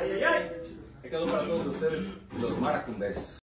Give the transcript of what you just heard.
Ay, ay quedó para todos ustedes los maracumbes.